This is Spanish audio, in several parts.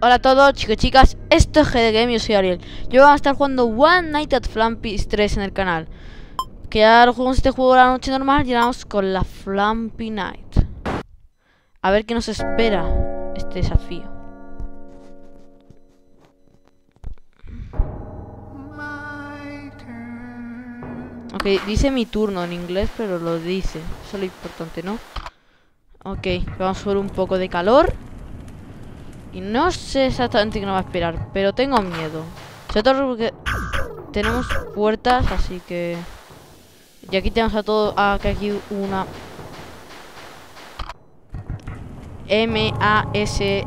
Hola a todos chicos y chicas, esto es GD Game, yo soy Ariel. Yo voy a estar jugando One Night at Flampy's 3 en el canal. Que ya lo jugamos este juego la noche normal y vamos con la Flampy Night. A ver qué nos espera este desafío. Ok, dice mi turno en inglés, pero lo dice. Eso es lo importante, ¿no? Ok, vamos por un poco de calor no sé exactamente qué nos va a esperar, pero tengo miedo. Sobre todo porque tenemos puertas, así que... Y aquí tenemos a todo... Ah, que aquí una... M-A-S-A-C-R-E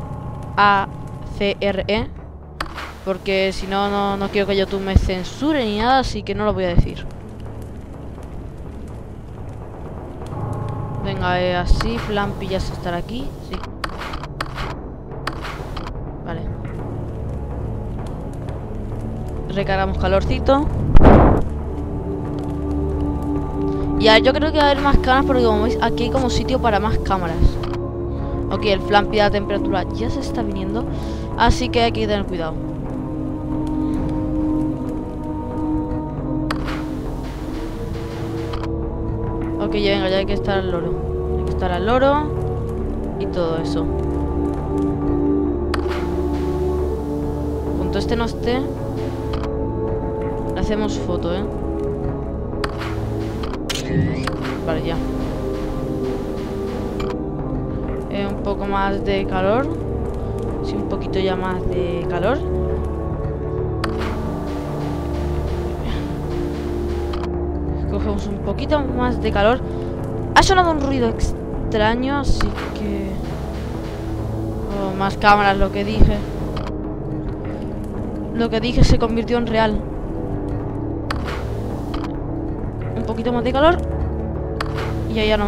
Porque si no, no, quiero que YouTube me censure ni nada, así que no lo voy a decir. Venga, eh, así, Flampy ya estar aquí, sí. Recargamos calorcito. Ya, yo creo que va a haber más cámaras porque como veis, aquí hay como sitio para más cámaras. Ok, el flan pide la temperatura ya se está viniendo. Así que hay que tener cuidado. Ok, ya venga, ya hay que estar al loro. Hay que estar al loro. Y todo eso. Cuanto este no esté, hacemos foto, ¿eh? Vale, ya. Eh, un poco más de calor. Sí, un poquito ya más de calor. Cogemos un poquito más de calor. Ha sonado un ruido extraño, así que... Más cámaras, lo que dije. Lo que dije se convirtió en real. Poquito más de calor. Y ahí ya no...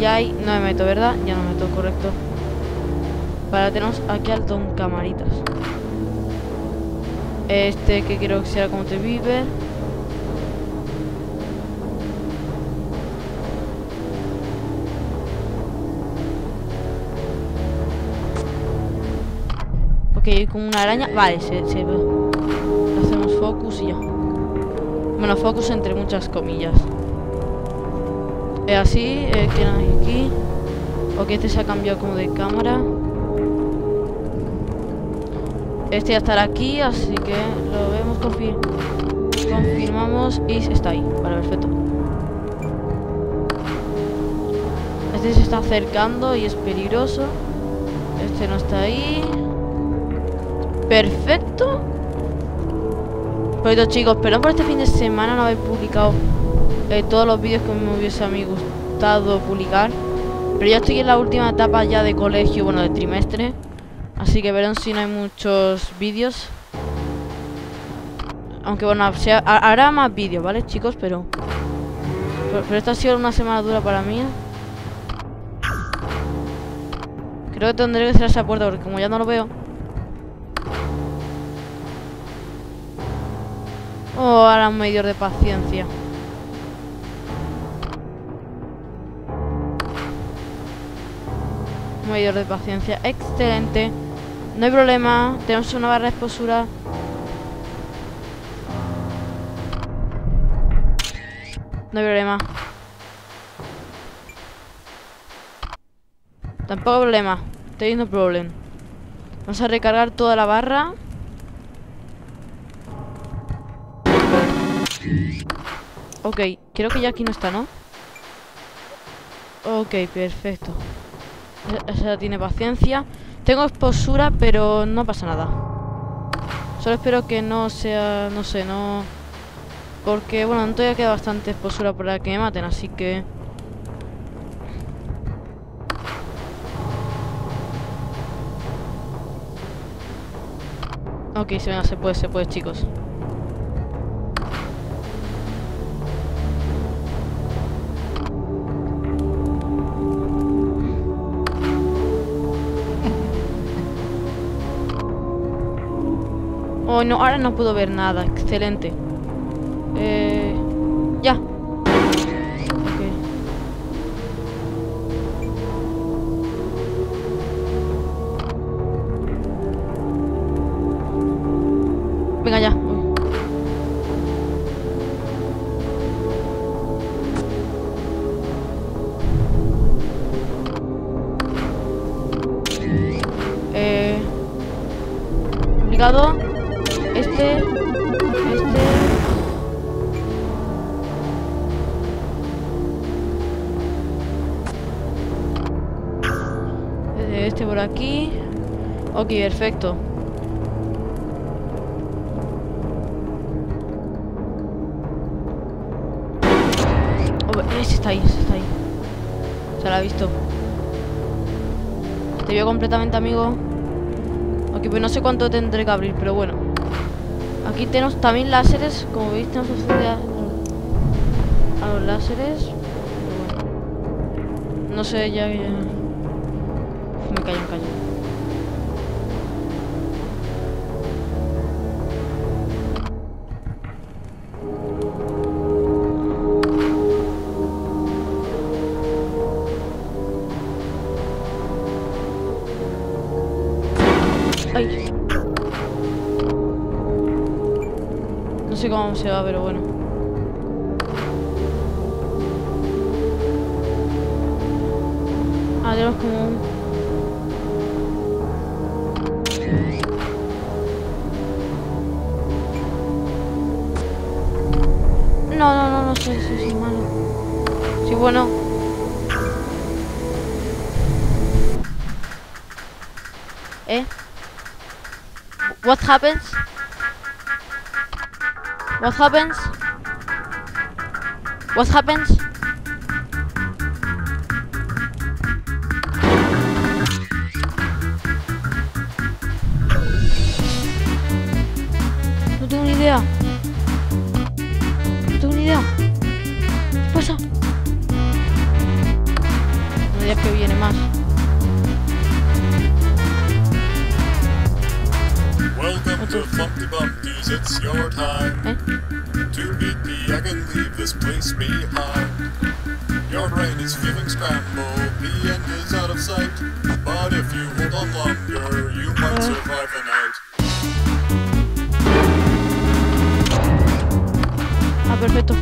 Y ahí no me meto, ¿verdad? Ya no me meto, correcto. Para tenemos aquí al Don Camaritas. Este que quiero que sea como te vive. Ok, como una araña. Vale, se, se ve. Hacemos focus y ya. Bueno, focus entre muchas comillas. Eh, así, eh, que aquí. Ok, este se ha cambiado como de cámara. Este ya estará aquí, así que lo vemos, confirmamos y está ahí. Vale, perfecto. Este se está acercando y es peligroso. Este no está ahí. Perfecto. Bueno chicos, perdón por este fin de semana no haber publicado eh, todos los vídeos que me hubiese a mí gustado publicar. Pero ya estoy en la última etapa ya de colegio, bueno, de trimestre. Así que verán si no hay muchos vídeos. Aunque bueno, sea, hará más vídeos, ¿vale chicos? Pero, pero, pero esta ha sido una semana dura para mí. Creo que tendré que cerrar esa puerta porque como ya no lo veo Oh, ahora un medidor de paciencia. Medidor de paciencia. Excelente. No hay problema. Tenemos una barra de exposura. No hay problema. Tampoco hay problema. No problema. Vamos a recargar toda la barra. Ok, creo que ya aquí no está, ¿no? Ok, perfecto. Esa tiene paciencia. Tengo exposura, pero no pasa nada. Solo espero que no sea... No sé, no... Porque, bueno, todavía queda bastante exposura para que me maten, así que... Ok, se, venga, se puede, se puede, chicos Oh, no, ahora no puedo ver nada. Excelente. Eh, ya. Venga ya. Eh... Obligado. Este. Este. Eh, Este por aquí. Ok, perfecto. Oh, ese está ahí, ese está ahí. Se la ha visto. Te vio completamente, amigo. Ok, pues no sé cuánto tendré que abrir, pero bueno. Aquí tenemos también láseres. Como veis, tenemos de a, los láseres. No sé, ya... ya... Me callo, me callo. Cómo se va, pero bueno. Ah, como un... No, no, no, no sé, sí, sí, malo. Sí, bueno. ¿Eh? What happens? What happens? What happens? No tengo ni idea. No tengo ni idea. ¿Qué pasa? No digas que viene más. Welcome to Funky Bumpties, it's your time to beat the egg and leave this place behind. Your brain is feeling scrambled, the end is out of sight. But if you hold on longer, you might survive the night. Ah, perfecto.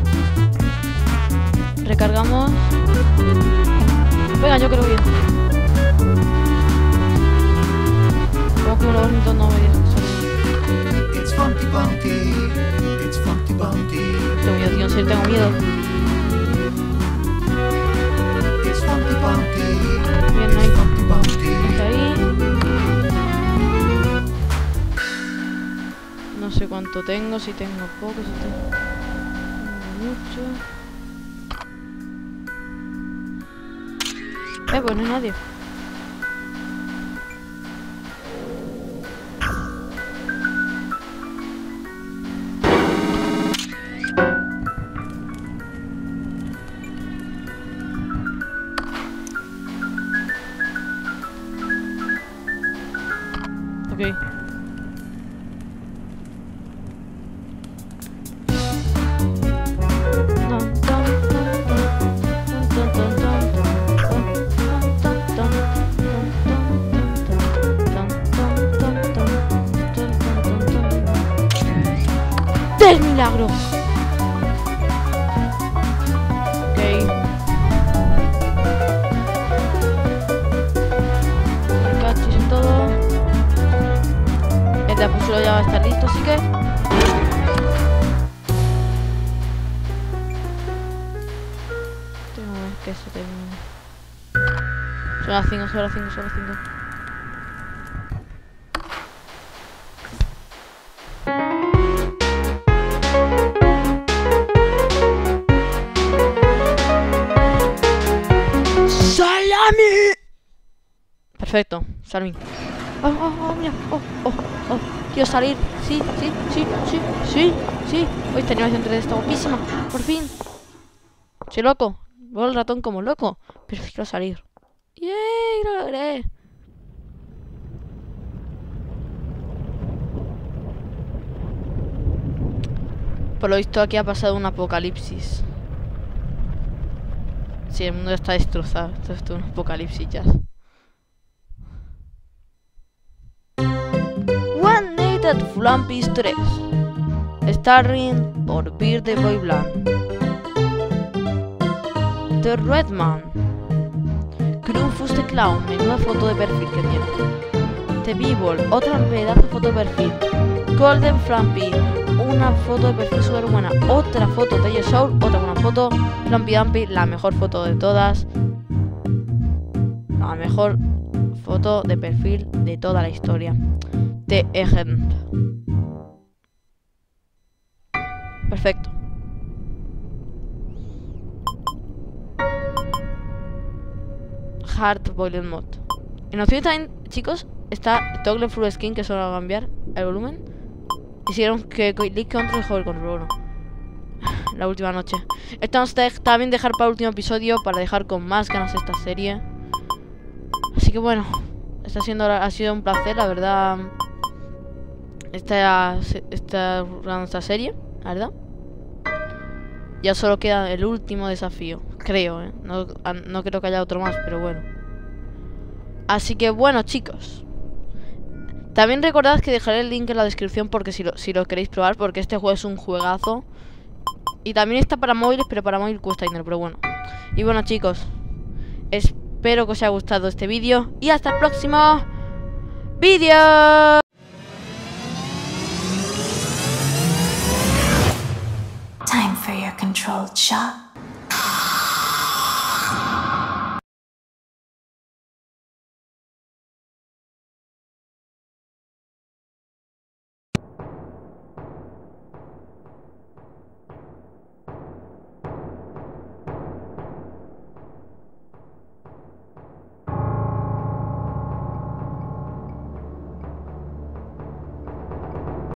Recargamos. Venga, yo creo bien. Como que minutos no me salir. It's Funky Bunky. It's Funky Bunky. Tengo miedo, tío, en serio, tengo miedo. It's Funky Bunky. Bien, ahí. Funky. Está ahí. No sé cuánto tengo, si tengo poco, si tengo mucho. Eh, pues no hay nadie. Milagro! Ok. Cachis y todo. El de apusuro ya va a estar listo, así que... Tengo que las 5, son las 5, son las 5. ¡Salami! Perfecto, salami. Oh, oh, oh. Oh, oh, oh. Quiero salir. Sí, sí, sí, sí, sí, sí. Uy, esta animación 3D está guapísima. Por fin. Soy loco. Veo el ratón como loco. Pero quiero salir. ¡Yay! Lo logré. Por lo visto aquí ha pasado un apocalipsis. Sí, el mundo está destrozado. Esto es un apocalipsis ya. One Night at Flampy's 3. Starring por Beer the Boy Bland. The Redman. Grufus the Clown, menuda foto de perfil que tiene. The Beeble, otra pedazo de foto de perfil. Golden Flampy, una foto de perfil súper buena. Otra foto de Soul, otra buena foto. Flampy Dumpy, la mejor foto de todas. La mejor foto de perfil de toda la historia. Egent. Perfecto. Hard Boiled Mod. En opción también, chicos, está Toggle Full Skin, que solo va a cambiar el volumen. Hicieron que League Control juegue el control, bueno. La última noche. Esto vamos a también dejar para el último episodio, para dejar con más ganas esta serie. Así que bueno, está siendo, ha sido un placer, la verdad. Esta, esta, esta serie, la verdad. Ya solo queda el último desafío. Creo, ¿eh? No, no creo que haya otro más, pero bueno. Así que bueno, chicos. También recordad que dejaré el link en la descripción porque si lo, si lo queréis probar, porque este juego es un juegazo. Y también está para móviles, pero para móvil cuesta dinero, pero bueno. Y bueno, chicos. Espero que os haya gustado este vídeo. Y hasta el próximo vídeo. Time for your controlled shot.